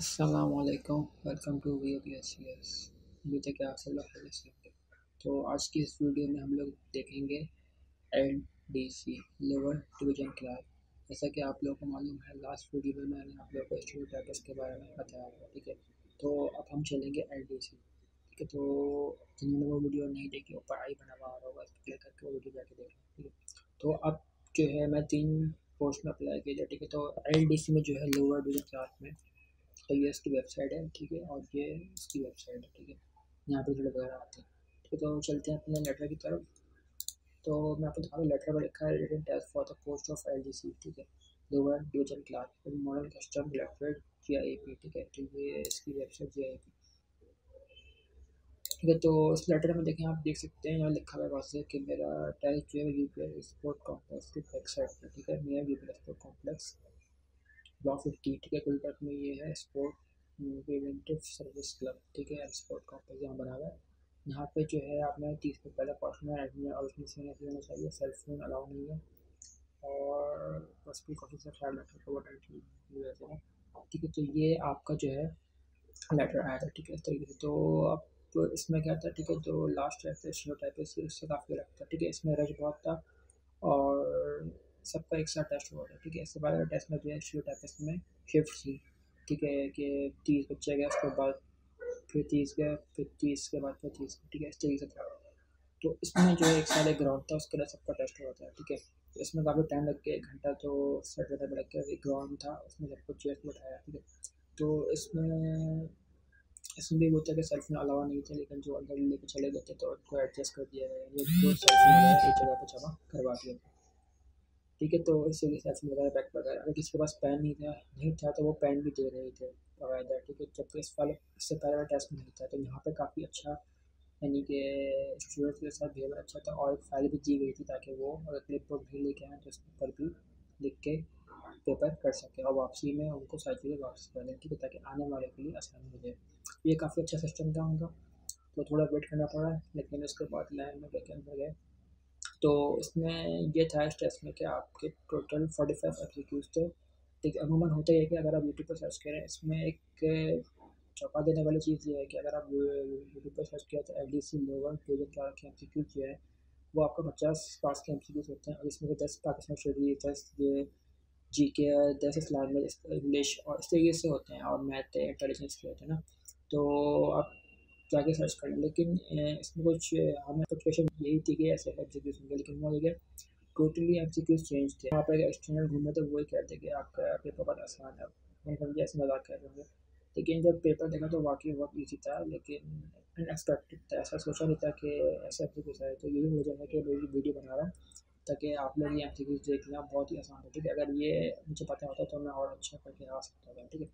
असलकम welcome to V B S C S उम्मीद है कि आप सब लोग तो आज की इस वीडियो में हम लोग देखेंगे L D C lower division class जैसा कि आप लोगों को मालूम है लास्ट वीडियो में मैंने आप लोगों को स्टूडेंट टाइपस के बारे में बताया था, ठीक है? तो अब हम चलेंगे एल डी सी ठीक है तो जिन्होंने वो वीडियो नहीं देखी, वो पढ़ाई बना हुआ होगा क्लिक करके वो वीडियो जाके देखें ठीक है? तो अब जो है मैं तीन पोस्ट में अप्लाई किया ठीक है? तो एल डी सी में जो है लोअर डिवीज़न क्लास में तो ये इसकी वेबसाइट है, ठीक है, और ये इसकी वेबसाइट है, ठीक है। यहाँ पे रिज़ल्ट वगैरह आते हैं। ठीक है तो चलते हैं अपने लेटर की तरफ़। तो मैं आपको दिखा लेटर में लिखा है test for the post of L ठीक है। Lower division class model custom इलेक्ट्रेड G I P ठीक है तो ये इसकी वेबसाइट जी आई पी ठीक है तो इस लेटर में देखें आप देख सकते हैं, यहाँ लिखा हुआ है कि मेरा टेस्ट जो है U P S sport complex की साइड पर ठीक है मेरा U P S sport complex block fifty ठीक है गुलबर्ग में ये है स्पोर्ट प्रिवेंटिव सर्विस क्लब ठीक है स्पोर्ट कॉम्प्लेक्स यहाँ बना हुआ है। यहाँ पे जो है, आपने तीस पे पहले क्वेश्चन है और उसमें से होना चाहिए सेल्फ फ़ोन अलाउ नहीं है। और बस भी क्वेश्चन से ख्याल रखें तो वैसे है। ठीक है तो ये आपका जो है लेटर आया था, ठीक है, इस तरीके से। तो अब इसमें क्या था, ठीक है तो लास्ट टाइप है इससे काफ़ी अलग था, ठीक है, इसमें रश बहुत था। सबका एक साथ टेस्ट हुआ था ठीक है? इसके बाद टेस्ट में जो है शुरू टेस्ट में शिफ्ट थी ठीक है? कि तीस बच्चे गए, उसके बाद फिर तीस गए, फिर तीस के बाद फिर तीस, ठीक है? इस तरीके से था। तो इसमें जो एक साल एक ग्राउंड था, उसके लिए सबका टेस्ट हुआ था ठीक है? तो इसमें काफ़ी टाइम लग गया, एक घंटा तो सेट ज़्यादा लग गया एक ग्राउंड था, उसमें सबको चेयर बैठाया ठीक है? तो इसमें इसमें भी होता है कि सेल्फ में अलावा नहीं थे, लेकिन जो अंदर लेके चले गए थे तो उनको एडजस्ट कर दिया गया ये जो सेल्फ में एक जगह पर जमा करवा दिया ठीक है तो इस वजह से वगैरह बैक वगैरह अगर किसी के पास पेन नहीं था नहीं था तो वो पेन भी दे रहे थे बाकायदा ठीक है? जबकि इस वाले, इससे पहले वाला टेस्ट नहीं था तो यहाँ पर काफ़ी अच्छा यानी कि स्टूडेंट के साथ बिहेवियर अच्छा था और एक फ़ाइल भी दी गई थी ताकि वो अगर क्लिप बोर्ड भी लेके आए तो उस पर भी लिख के पेपर कर सकें और वापसी में उनको सारी चीज़ें वापस कर दें, ठीक है? ताकि आने वाले के लिए आसानी हो जाए। ये काफ़ी अच्छा सिस्टम था उनका तो थोड़ा वेट करना पड़ा, लेकिन उसके बाद लाइन में वैकेंट हो गए। तो इसमें ये था इस टेस्ट में कि आपके टोटल फोर्टी फाइव एप्लीक्यूज थे। है अमूमन होता है कि अगर आप यूट्यूब पर सर्च करें, इसमें एक चौंका देने वाली चीज़ ये है कि अगर आप यूट्यूब पर सर्च किया तो L D C lower two हज़ार चार के एम सी क्यू जो है, वो आपका पचास पास के एम सी क्यूज होते हैं। और इसमें से दस पाकिस्तान स्टडी दस ये जी के दस इस्लाम इंग्लिश और इस तरीके से होते हैं, और मैथ इंटेलिजेंस के होते हैं ना। तो आप जाके सर्च करें। लेकिन इसमें कुछ हमें कुछ यही थी कि ऐसे एम सी होंगे लेकिन वो देखिए टोटली एम सी चेंज थे। वहाँ पर एक्सटर्नल घूमे तो वही कहते कि आपका पेपर बहुत आसान है। हम समझे, ऐसे मज़ाक कर रहे लेकिन जब पेपर देखा तो वाकई बहुत ईजी था, लेकिन अनएक्सपेक्टेड था। ऐसा सोचा नहीं था कि ऐसा सी है तो यही वजह है कि मैं वीडियो बना रहा हूँ, ताकि आप लोग ये एम सी देख लें, बहुत ही आसान है ठीक है, अगर ये मुझे पता होता तो मैं और अच्छा करके आ सकता था। ठीक है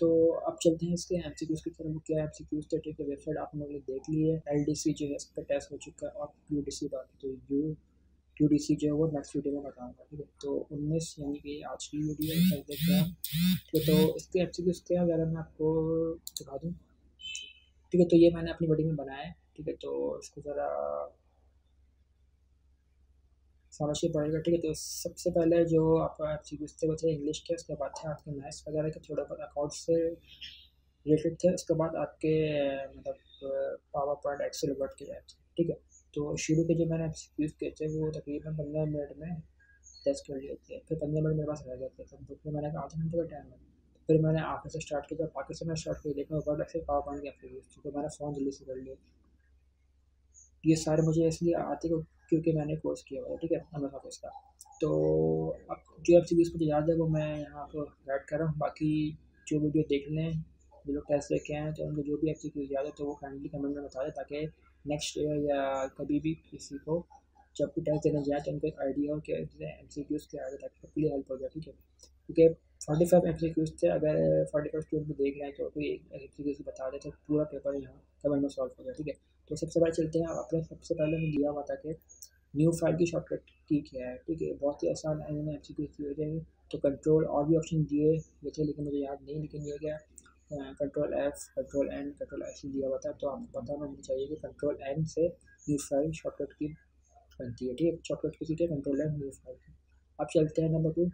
तो अब चलते हैं इसके एम सी क्यूज़ की तरफ़ क्या एम सी क्यूज़ थे ठीक है, वेबसाइट आपने लोग देख ली है। एल डी सी जो है इसका टेस्ट हो चुका है, और यू डी सी बाकी तो यू यू डी सी जो है, वो नेक्स्ट वीडियो में बताऊँगा, ठीक है? तो उन्नीस, यानी कि आज की वीडियो कर देखते हैं तो इसके एम सी क्यूज़ क्या अगर मैं आपको दिखा दूँ? ठीक है तो ये मैंने अपनी वीडियो में बनाया है, ठीक है? तो इसको ज़रा समझिए पड़ेगा ठीक है। तो सबसे पहले जो आपका एम सी थे इंग्लिश के, उसके बाद थे आपके मैथ्स वगैरह के, थोड़े बहुत अकाउंट से रिलेटेड थे, उसके बाद आपके मतलब पावर पॉइंट एक्सेल वर्ड के ऐप ठीक है? तो शुरू के जो मैंने एम सी किए थे, वो तकरीबन पंद्रह मिनट में टेस्ट कर लिए थे। फिर पंद्रह मिनट मेरे पास रह गए थे। तो मैंने आधे घंटे का टाइम है। फिर मैंने आगे से स्टार्ट किया जब आगे से मैं स्टार्ट किया देखा वर्ड एक्सेल पावर पॉइंट के एप्लीकेशन तो मैंने फ़ोन जल्दी से कर लिया ये सारे मुझे इसलिए आते क्योंकि मैंने कोर्स किया हुआ है, ठीक है? अमर ऑफ़िस का तो अब जो एफ़ सी मुझे याद है, वो मैं यहाँ पर ऐड कर रहा हूँ। बाकी जो वीडियो देख लें, जो लोग टेस्ट लेके आए तो उनको जो भी एफ़ सी याद है तो वो काइंडली कमेंट में बता दें, ताकि नेक्स्ट ईयर या कभी भी किसी को जब भी टेस्ट देने जाए तो उनको एक आइडिया हो कि एम सी क्यूज़ क्या आए ताकि सबके लिए हेल्प हो जाए, ठीक है? क्योंकि forty five M C Qs थे अगर फोर्टी फाइव स्टूडेंट को देख रहे हैं तो कोई एक एम सी क्यूज़ बता दें तो पूरा पेपर यहाँ कमेंट में सॉल्व हो जाए, ठीक है? तो सबसे पहले चलते हैं अपने सबसे पहले मैं दिया हुआ था कि न्यू फ़ाइल की शॉर्टकट की क्या है, ठीक है। बहुत ही आसान मैंने एम सी क्यू जाएँगे तो कंट्रोल और भी ऑप्शन दिए हुए थे, लेकिन मुझे याद नहीं, लेकिन ये क्या control F control N control S दिया हुआ था। तो आपको पता होना चाहिए कि कंट्रोल एन से न्यू फ़ाइल शॉर्टकट की बनती है, ठीक है? शॉर्टकट किसी के कंट्रोल एन न्यू फ़ाइल की। अब चलते हैं नंबर टू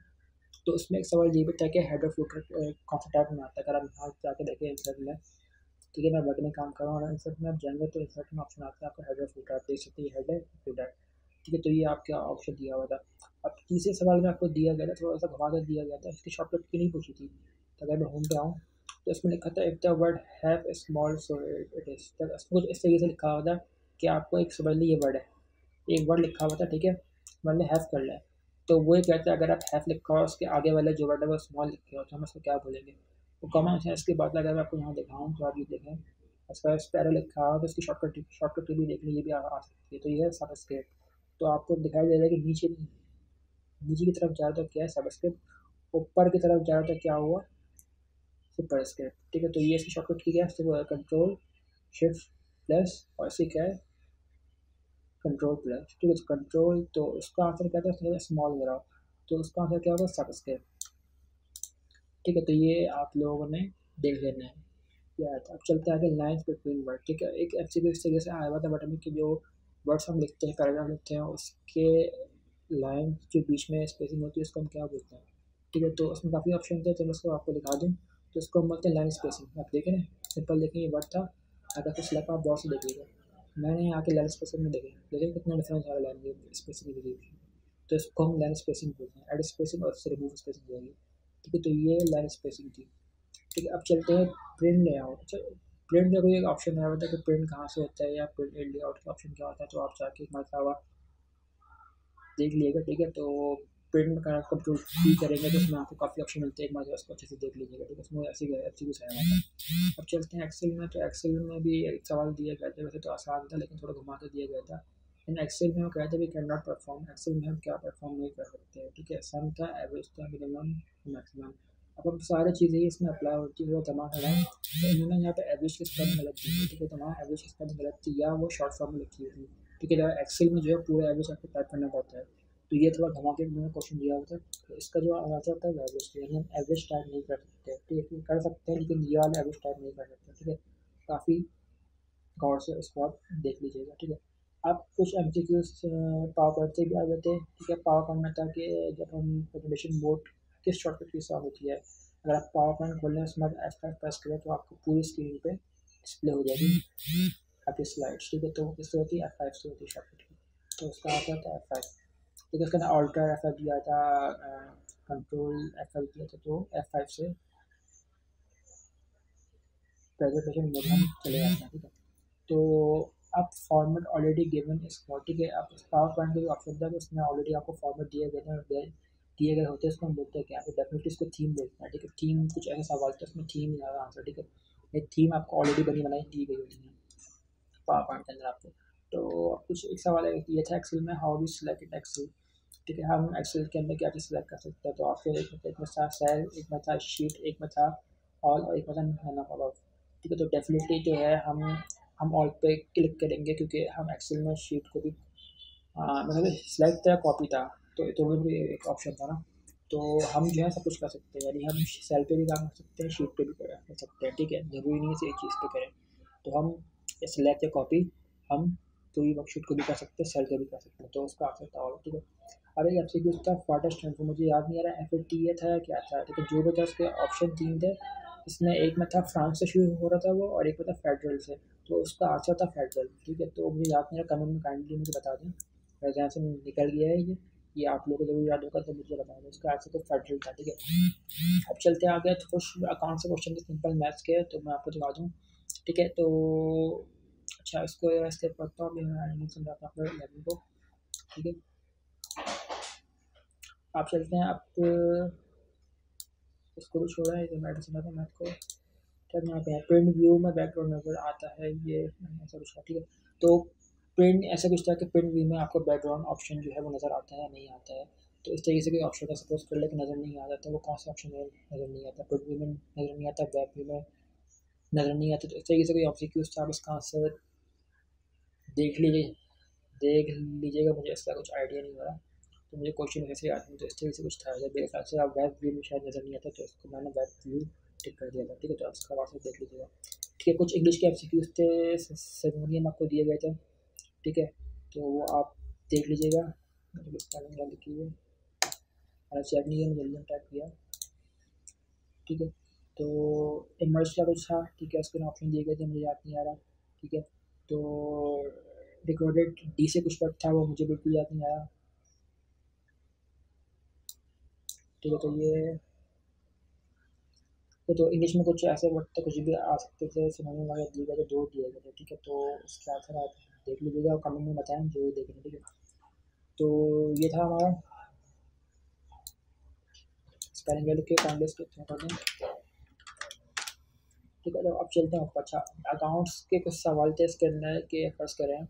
तो उसमें एक सवाल ये भी था कि हेड ऑफ़ फुटर कौन सा टाइप में आता है। अगर आप यहाँ जाके देखें इंसर्ट में, ठीक है, मैं वर्ड में काम कर रहा हूँ इंसर्ट में आप जाएँगे तो इंसर्ट में ऑप्शन आता है, आपको हेड ऑफ़ फुटर आप देख सकते हैं हेड है फुटर ठीक है तो ये आपका ऑप्शन दिया हुआ था। अब तीसरे सवाल में आपको दिया गया था थोड़ा सा घुमा कर दिया गया था इसकी शॉर्टकट की नहीं पूछी थी। तो अगर मैं पे आऊँ तो इसमें लिखा था if the word have small so it is तो कुछ इस तरीके से लिखा हुआ था कि आपको एक समझ ली ये वर्ड है। एक वर्ड लिखा हुआ था ठीक है? मैंने हैव कर लिया तो वो ये कहता है अगर आप हैव लिखा हो उसके आगे वाला जो वर्ड है वो स्मॉल लिखे हो तो हम उसको क्या बोलेंगे? वो कॉमन है इसके बाद अगर मैं आपको यहाँ दिखाऊँ तो आप ये देखें। इसका स्पैरो लिखा हो तो उसकी शॉर्टकट शॉर्टकट भी देख लीजिए भी आ, सकती है। तो ये है सबस्क्रिप्ट तो आपको दिखाई दे रहा है कि नीचे नीचे की तरफ़ जा था क्या है सबस्क्रिप्ट ऊपर की तरफ़ जा था क्या हुआ सुपर स्क्रिप्ट ठीक है? तो ये इसकी शॉर्टकट की क्या है? कंट्रोल शिफ्ट प्लस और इसी क्या है? कंट्रोल प्लस ठीक है? कंट्रोल तो उसका आंसर क्या था? स्मॉल वगैरह तो उसका आंसर क्या होगा? सबस्क्रिप्ट ठीक है? तो ये आप लोगों ने देख लेना है। क्या था अब चलते आगे लाइन्स बिटवीन वर्ड ठीक है? एक एफ़ तरीके से आया हुआ था बटन कि जो वर्ड्स हम लिखते हैं, पैराग्राफ लिखते हैं, उसके लाइन के बीच में स्पेसिंग होती है, उसको हम क्या बोलते हैं? ठीक है तो उसमें काफ़ी ऑप्शन थे तो मैं उसको आपको दिखा दूँ। तो उसको हम बोलते हैं लाइन स्पेसिंग आप देखें सिंपल देखें, ये वर्ड था। अगर कुछ लगा, आप बहुत से देखिएगा मैंने यहाँ के लाइन स्पेसिंग में देखे। देखिए कितना डिफरेंस है लाइन स्पेसिंग के तो इसको हम लाइन स्पेसिंग बोलते हैं। एड स्पेसिंग और उससे रिमूव स्पेसिंग जाएगी ठीक है तो ये लाइन स्पेसिंग थी। ठीक है, अब चलते हैं प्रिंट लेआउट प्रिंट में कोई एक ऑप्शन आया होता है कि प्रिंट कहाँ से होता है या प्रिंट लेआउट का ऑप्शन क्या होता है तो आप जाके एक मरतबा देख लीजिएगा, ठीक है? तो प्रिंट का कंट्रोल भी करेंगे तो उसमें आपको काफ़ी ऑप्शन मिलते हैं, एक बार उसको अच्छे से देख लीजिएगा, ठीक है? उसमें ऐसी अच्छी कुछ आया है। अब चलते हैं एक्सेल में तो एक्सेल में भी एक सवाल दिया गया था, वैसे तो आसान था, लेकिन थोड़ा घुमा कर दिया गया था। इन एक्सेल में हम कहते हैं कैन नॉट परफॉर्म एक्सेल में हम क्या परफॉर्म नहीं कर सकते ठीक है? सम था एवरेज था मिनिमम मैक्सिमम अब हम सारी चीज़ें ही इसमें अप्लाई होती है, वो जमा कराएँ तो इन्होंने यहाँ पे एवरेज की स्पेलिंग गलत है ठीक है? तो वहाँ एवरेज की स्पेलिंग गलत थी, या वो शॉर्ट फॉर्म में लिखी हुई ठीक है? एक्सेल में जो है पूरा एवरेज आपको टाइप करना पड़ता है। तो ये थोड़ा घुमा के मैंने क्वेश्चन दिया होता है। तो इसका जो आंसर होता है एवरेज यानी हम एवरेज टाइप नहीं कर सकते, ठीक है? कर सकते हैं, लेकिन ये वाला एवरेज टाइप नहीं कर सकते, ठीक है? काफ़ी गौर से उसको आप देख लीजिएगा, ठीक है? अब कुछ M C Qs power point से भी आ जाते हैं, ठीक है? पावर पॉइंट में था कि जब हम प्रेजेंटेशन बोर्ड किस शॉर्टकट की सॉल्व होती है? अगर आप पावर पॉइंट खोल लें, उसमें एफ़ फाइव प्रेस करें तो आपको पूरी स्क्रीन पे डिस्प्ले हो जाएगी। आपकी स्लाइड्स ठीक है तो किससे होती है एफ़ फाइव से होती है शॉर्टकट की। तो उसका आता था एफ़ फाइव ठीक है, उसके अंदर ऑल्टर एफ़ फाइव दिया था कंट्रोल एफ़ फाइव दिया था तो एफ़ फाइव से प्रेजेंटेशन मोड में चले जाते हैं, ठीक है। तो अब फॉर्मेट ऑलरेडी गिवन इस ठीक है आप पावर पॉइंट का जो ऑप्शन था उसमें ऑलरेडी आपको फॉर्मेट दिया गया थे दिए गए होते हैं उसको हम बोलते हैं क्या? तो डेफिनेटली इसको थीम बोलते हैं, ठीक है? थीम कुछ ऐसा सवाल था, उसमें थीम ही ज़्यादा आंसर ठीक है? ये थीम आपको ऑलरेडी बनी बनाई, दी गई होती है। पावर पॉइंट के अंदर आपको। तो कुछ एक सवाल है, ये था एक्सेल में हाउ वी सिलेक्ट एक्सेल ठीक है? हम एक्सेल के अंदर क्या चीज़ सेलेक्ट कर सकते हैं? तो आपके एक एक में था सेल एक में था शीट एक में था ऑल और एक में था नन ऑफ़ ठीक है तो डेफिनेटली जो है, हम हम ऑल पे क्लिक करेंगे, क्योंकि हम एक्सेल में शीट को भी मतलब सिलेक्ट था कॉपी था। तो तो भी एक ऑप्शन था ना। तो हम जो है सब कुछ कर सकते हैं, यानी हम सेल पे भी काम कर सकते हैं शीट पे भी कर सकते हैं, ठीक है? ज़रूरी नहीं है एक चीज़ पे करें। तो हम सेलेक्ट या कॉपी हम पूरी वर्कशीट को भी कर सकते हैं सेल पे भी कर सकते हैं। तो उसका आंसर था और, ठीक है? अब एक एफ़ कुछ था ट्रांसफ़र मुझे याद नहीं आ रहा एफ़ ए टी ए था या क्या था? है जो भी था, उसके ऑप्शन तीन थे। इसमें एक में था फ्रांस से शुरू हो रहा था वो, और एक में था फेडरल से। तो उसका आंसर था फेडरल ठीक है? तो मुझे याद नहीं आ रहा कमेंट में काइंडली मुझे बता दें। जहाँ से निकल गया है ये। ये आप लोगों को ज़रूर याद होगा तो मुझे बता दें उसका आंसर तो फेडरल था, ठीक है? अब चलते आगे तो कुछ अकाउंट से क्वेश्चन सिंपल मैथ्स के तो मैं आपको दिखा दूँ, ठीक है? तो अच्छा इसको ऐसे पढ़ता हूँ मैं समझाता अपने लेवल को, ठीक है? आप चलते हैं, आप, इसको भी छोड़ा है मैं समझाता हूँ मैथ को क्या यहाँ पे प्रिंट व्यू में बैकग्राउंड नज़र आता है, ये ऐसा कुछ ठीक है? तो प्रिंट ऐसा कुछ था कि प्रिंट व्यू में आपको बैकग्राउंड ऑप्शन जो है वो नज़र आता है या नहीं आता है। तो इस तरीके से कोई ऑप्शन का सपोज़ कर ले कि नज़र नहीं आ जाता तो वो कौन सा ऑप्शन नज़र नहीं आता? प्रिंट व्यू में नज़र नहीं आता वेब व्यू में नज़र नहीं आता? तो इस तरीके से कोई ऑप्शन क्यूज था इसका आंसर देख लीजिए, देख लीजिएगा, मुझे इसका कुछ आइडिया नहीं हो रहा। तो मुझे क्वेश्चन ऐसे आते हैं तो इस तरीके से कुछ था। मेरे ख्याल से आप वेब व्यू में शायद नज़र नहीं आता तो इसको मैंने वेब व्यू टिक कर दिया था। ठीक है तो इसका वापस देख लीजिएगा। ठीक है, कुछ इंग्लिश के एम थे सेरेमोनियम आपको दिए गए थे। ठीक है? तो वो आप देख लीजिएगा। है मैंने टाइप किया ठीक है? तो इमर्ज का कुछ था, ठीक है? उसके ऑप्शन दिए गए थे, मुझे याद नहीं आ रहा। ठीक है? तो रिकॉर्डेड डी से कुछ वर्ड था, वो मुझे बिल्कुल याद नहीं आया ठीक है? तो ये तो इंग्लिश में कुछ ऐसे वर्ड तो कुछ भी आ सकते थे सिनोनिम वगैरह दिए गए थे, दो दिए गए थे, ठीक है? तो उसके आंसर आप देख लीजिएगा और कमेंट में बताएँ, जो देखेंगे ठीक है तो ये था हमारा स्पेलिंग वैल्यू के कांग्रेस के ठीक है तो अब चलते हैं अच्छा अकाउंट्स के कुछ सवाल थे इसके अंदर के फ़र्स्ट करें।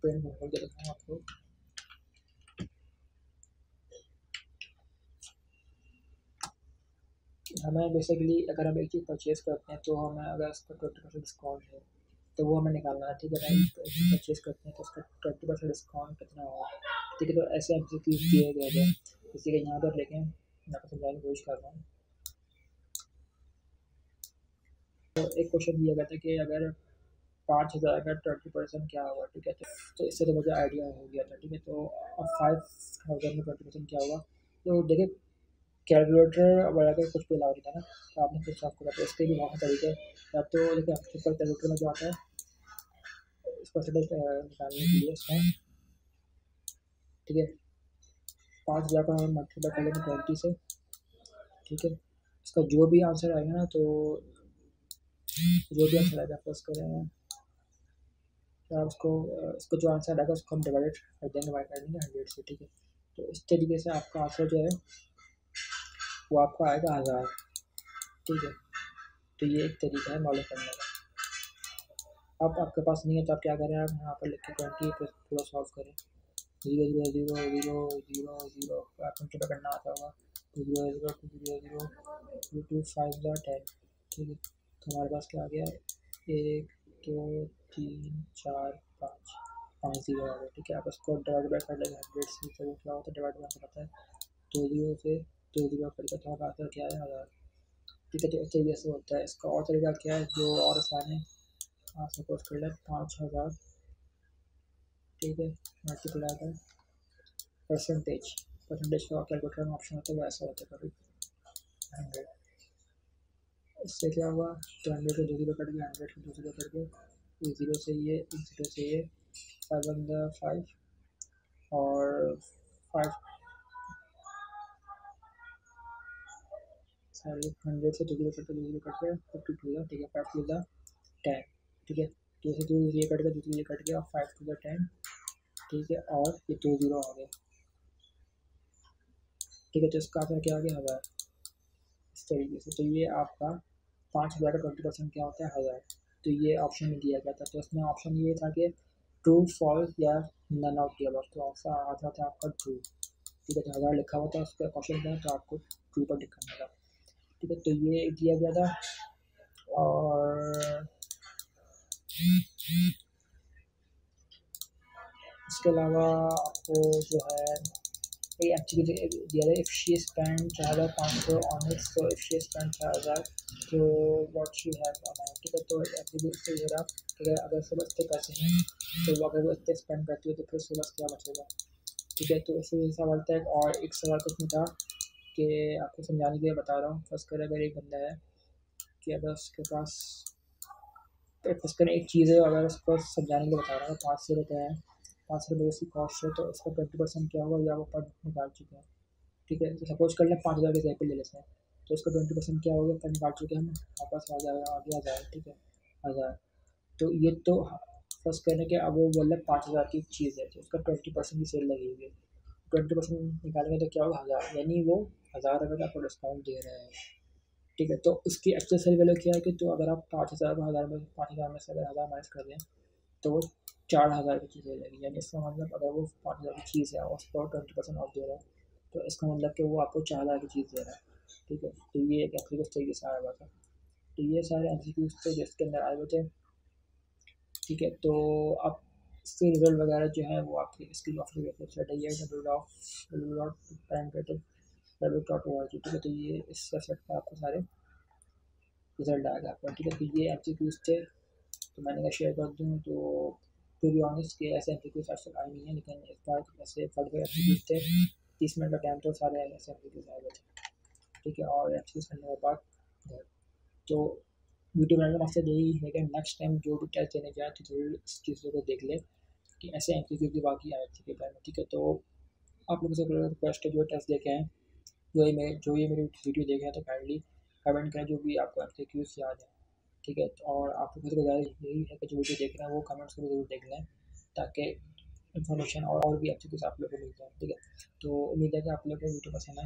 प्रिंट हो गया आपको। हमें बेसिकली अगर हम एक चीज़ परचेज़ करते हैं तो हमें अगर उसका ट्वेंटी परसेंट डिस्काउंट है तो वो हमें निकालना है ठीक है हम परचेज़ करते हैं तो उसका ट्वेंटी परसेंट डिस्काउंट कितना होगा? ठीक है तो ऐसे एम सी क्यूज दिए गए थे इसी के यहाँ पर लेके मैं आपको समझाने की कोशिश कर रहा हूँ। तो एक क्वेश्चन दिया गया था कि अगर पाँच हज़ार का ट्वेंटी परसेंट क्या होगा ठीक है? तो इससे तो मुझे आइडिया हो गया था ठीक है? तो अब फाइव थाउज़ेंड में ट्वेंटी परसेंट क्या होगा? तो देखिए कैलकुलेटर वगैरह कुछ भी अलाउ नहीं था ना तो आपने कुछ आपको बताया इसके भी बहुत तरीके या तो देखिए सिंपल कैलकुलेटर में जो आता है परसेंटेज निकालने के लिए इसमें। ठीक है? पाँच हज़ार का हम कर लेंगे ट्वेंटी से। ठीक है? इसका जो भी आंसर आएगा ना तो जो भी आंसर आएगा फ़र्स्ट करें क्या उसको इसको जो आंसर आएगा, उसको हम डिवाइड कर देंगे डिवाइड कर देंगे हंड्रेड से, ठीक है? तो इस तरीके से आपका आंसर जो है वो आपको आएगा हज़ार। ठीक है? तो ये एक तरीका है मालूम करने का। अब आपके पास नहीं है तो आप क्या करें? आप यहाँ पर लिख के ट्वेंटी पूरा सॉल्व करें। Zero zero zero zero zero zero आप कंप्यूटर करना आता होगा। Zero zero two zero zero two two five ज़ा टेन ठीक है? तो हमारे पास क्या आ गया? एक, दो, तीन, चार, पाँच। पाँच ज़ीरो आ गया। ठीक है? आप इसको डिवाइड बाई कर लेंगे हंड्रेड से तो क्या होता है? डिवाइड बाई पता है। दो ज़ीरो से दो ज़ीरो करके तो हमारा आंसर क्या है हज़ार ठीक है तो तरीके से होता है, इसका और तरीका क्या है, जो और आसान है, आप सपोज़ कर लें, पाँच हज़ार। ठीक है मल्टीप्लाई कर परसेंटेज परसेंटेज का कैलकुलेटर में ऑप्शन होता है, वैसा होता है कभी। हंड्रेड इससे क्या हुआ तो हंड्रेड को दो ज़ीरो कट गया हंड्रेड को दो ज़ीरो कट गया एक ज़ीरो से ये एक ज़ीरो से ये फाइव फाइव और फाइव सॉरी हंड्रेड से two zero cut two cut गया फिफ्टी टू है, ठीक है? फाइव टू द टेन ठीक है? टू से टू ये कट गया टू ये कट गया फाइव टू द टेन ठीक है? और ये दो ज़ीरो आ गया। ठीक है तो इसका आंसर क्या आ गया? हज़ार। इस तरीके से तो ये आपका पाँच हज़ार का ट्वेंटी परसेंट क्या होता है? हज़ार। तो ये ऑप्शन में दिया गया था। तो इसमें ऑप्शन ये था कि ट्रू फॉल्स या नन ऑफ़ दिया तो ऐसा आता था आपका ट्रू ठीक है तो हज़ार लिखा हुआ था उसका क्वेश्चन था तो आपको ट्रू पर लिखा था ठीक है तो ये दिया गया था। और इसके अलावा आपको जो है, ये एक्चुअली दिया था इफ़ शी स्पेंड चार हज़ार पाँच सौ ऑन इट तो इफ़ शी स्पेंड चार हज़ार तो व्हाट शी हैव अमाउंट ठीक है? तो एक्चुअली इससे ये रहा ठीक है? अगर सुबह इतने पैसे हैं तो वो अगर वो इतने स्पेंड करती है तो फिर सुबह क्या बचेगा? ठीक है? तो इससे सवाल था, और एक सवाल कुछ नहीं था। कि आपको समझाने के लिए बता रहा हूँ। फ़र्स्ट कर अगर एक बंदा है कि अगर उसके पास फ़र्स्ट कर एक चीज़ है, अगर उसको समझाने के लिए बता रहा हूँ, पाँच सौ रुपये है, पाँच सौ रुपये उसकी कॉस्ट है तो उसका ट्वेंटी परसेंट क्या होगा? या वो पर निकाल चुके हैं। ठीक है? तो सपोज़ कर लें पाँच हज़ार के एग्ज़ाम्पल ले लेते हैं। तो उसका ट्वेंटी परसेंट क्या होगा? पर निकाल चुके हैं हम। वापस आ जाएगा आगे आ जाएगा ठीक है? हज़ार तो ये तो फ़र्स्ट करने के, अब वो बोल रहे पाँच हज़ार की चीज़ है तो उसका ट्वेंटी परसेंट की सेल लगी हुई है ट्वेंटी परसेंट निकालेंगे तो क्या होगा? हज़ार। यानी वो हज़ार अगर आपको डिस्काउंट दे रहे हैं, ठीक है तो उसकी सही वैल्यू क्या है कि तो अगर आप पाँच हज़ार का हज़ार में, पाँच हज़ार में से अगर हज़ार माइनस कर दें तो वो चार हज़ार की चीज़ हो जाएगी। यानी इसका मतलब अगर वो पाँच हज़ार की चीज़ है और पर ट्वेंटी परसेंट ऑफ़ दे रहा है तो इसका मतलब कि वो आपको चार हज़ार की चीज़ दे रहा है, ठीक है। तो ये एक एप्लीकेशन तरीके से आया हुआ था तो ये सारे एम थे जिसके अंदर आए हुए थे ठीक है। तो आप इसके रिज़ल्ट वगैरह जो है वो आपकी इसकी ऑफ़िस वेबसाइट है। ये W dot W dot pan W dot O R G ठीक है तो ये इस वेबसाइट पर आपको सारे रिज़ल्ट आएगा आपका ठीक है तो ये एम सी क्यूज थे तो मैंने कहा शेयर कर दूँ तो टू बी ऑनेस्ट के ऐसे एम सी क्यूज आज तक आए नहीं है, लेकिन इस बार ऐसे फोर्टी फाइव एम थे तीस मिनट का टाइम तो सारे ऐसे एम सी क्यूज आए हुए थे। ठीक है, और एम सी क्यूज करने के बाद तो वीडियो बनाने का मकसद यही है कि नेक्स्ट टाइम जो भी टेस्ट देने जाए तो ज़रूर इस चीज़ों को देख ले कि ऐसे एम सी भी बाकी आए थे पेपर में ठीक है तो आप लोगों से रिक्वेस्ट है, जो टेस्ट देखे हैं जो ये मेरे, जो ये मेरी वीडियो देख रहे हैं तो काइंडली कमेंट करें जो भी आपको एम क्यूज याद है। ठीक है? और आप लोगों से गुजारिश यही है कि जो वीडियो देख रहे हैं, वो कमेंट्स को ज़रूर देख लें, ताकि इन्फॉर्मेशन और और भी अच्छी कुछ आप लोगों को मिल जाए। ठीक है? तो उम्मीद है कि आप लोग को वीडियो पसंद आए